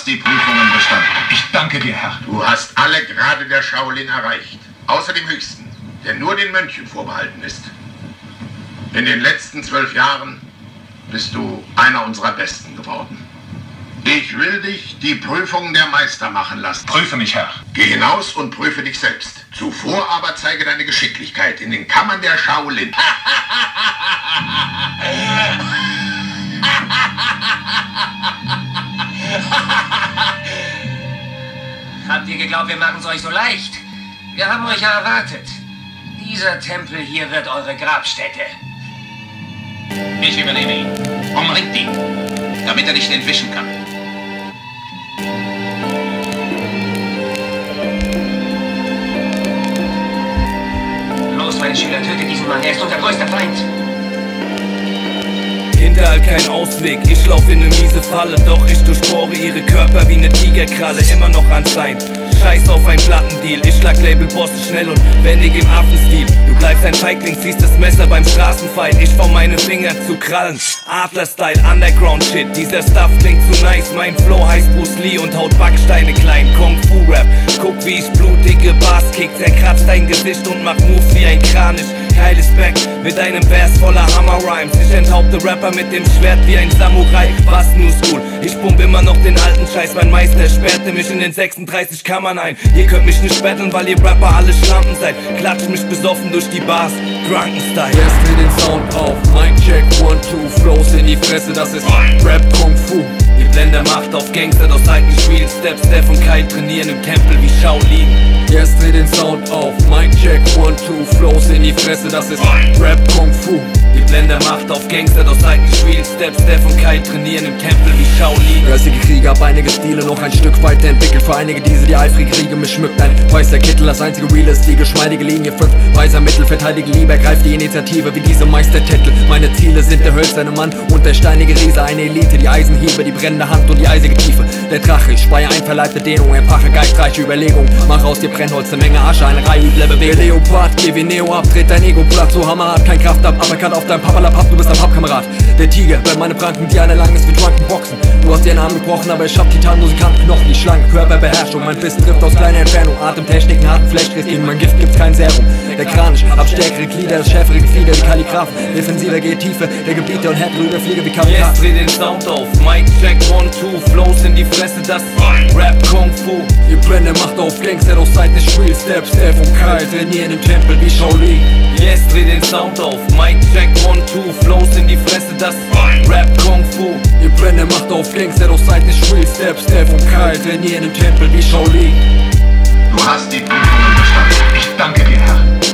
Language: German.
hast die Prüfungen bestanden. Ich danke dir, Herr. Du hast alle Grade der Shaolin erreicht. Außer dem höchsten, der nur den Mönchen vorbehalten ist. In den letzten zwölf Jahren bist du einer unserer Besten geworden. Ich will dich die Prüfungen der Meister machen lassen. Prüfe mich, Herr. Geh hinaus und prüfe dich selbst. Zuvor aber zeige deine Geschicklichkeit in den Kammern der Shaolin. ihr geglaubt, wir machen es euch so leicht? Wir haben euch ja erwartet. Dieser Tempel hier wird eure Grabstätte. Ich übernehme ihn. Umringt ihn, damit er nicht entwischen kann. Los, meine Schüler, tötet diesen Mann. Er ist unser größter Feind. Hinterhalt kein Ausweg, ich lauf in ne miese Falle Doch ich durchbohre ihre Körper wie ne Tigerkralle Immer noch anscheinend Scheiß auf ein Plattendeal, ich schlag Labelbosse schnell und wendig im Affenstil Du bleibst ein Feigling, ziehst das Messer beim Straßenfight Ich baue meine Finger zu Krallen, Adler-Style, Underground-Shit Dieser Stuff klingt zu nice, mein Flow heißt Bruce Lee und haut Backsteine klein. Kung-Fu-Rap, guck wie ich blutige Bars kick Zerkratzt dein Gesicht und mach Moves wie ein Kranich Geiles Back mit einem Vers voller Hammer-Rhymes. Ich enthaupte Rapper mit dem Schwert wie ein Samurai. Was New School, ich pump immer noch den alten Scheiß. Mein Meister sperrte mich in den 36 Kammern ein. Ihr könnt mich nicht betteln, weil ihr Rapper alle Schlampen seid. Klatscht mich besoffen durch die Bars, Drunken Style Jetzt dreh den Sound auf, Mic check, one, two, Flows in die Fresse, das ist Rap Kung Fu. Die Blende macht auf Gangster, doch seit ich spiel Step, Step und Kai trainieren im Tempel wie Shaolin Jetzt dreh den Sound auf, Mic check, one, two, Flows in die Fresse, das ist Rap Kung Fu Blende macht auf Gangster, doch seit ich spiel Step, Step und Kai trainieren im Tempel wie Shaolin. Rössige Krieger, hab einige Stile noch ein Stück weiter entwickelt. Für einige diese die eifrige Riege mich schmückt Ein weißer Kittel, das einzige Real ist die geschmeidige Linie. 5 Weiser Mittel, verteidige Liebe, ergreift die Initiative wie diese Meistertitel. Meine Ziele sind der hölzerne Mann und der steinige Riese. Eine Elite, die Eisenhiebe, die brennende Hand und die eisige Tiefe. Der Drache, ich speie einverleibte Dehnung, empfache geistreiche Überlegung Mach aus dir Brennholz, eine Menge Asche, eine Reihe üble Bewegung. Leopard, geh wie Neo ab, dreht dein Ego. Platt So hammerhart, kein Kraft ab, Uppercut auf dein Papalapap, du bist ein Pappkamerad. Der Tiger, bei meine Pranken, die eine lang ist wie Drunken Boxen. Du hast dir einen Arm gebrochen, aber ich hab Titanmusikanten Knochen, die schlank, Körperbeherrschung. Mein Biss trifft aus kleiner Entfernung, Atemtechniken, harten Flashdrehs Gegen mein Gift gibt's kein Serum. Der hab Stärkere Glieder, schärfere Gefieder die Kalligraph Defensiver geht tiefer, der Gebiete und härtere Überflieger wie Kamikaze. Jetzt dreh den Sound auf, Mic check, one, two Flows in die Fresse, das Rap Kung Fu. Ihr Brenner macht auf Gangster, doch seid nicht real Steps, F und Kyle trainieren im Tempel wie Shaolin. Yes, dreh den Sound auf, Mic check, one, two Flows in die Fresse, das Rap Kung Fu. Ihr Brenner macht auf Gangster, doch seid nicht real Steps, F und Kyle trainieren im Tempel wie Shaolin. Du hast die Bühne bestanden, ich danke dir Herr.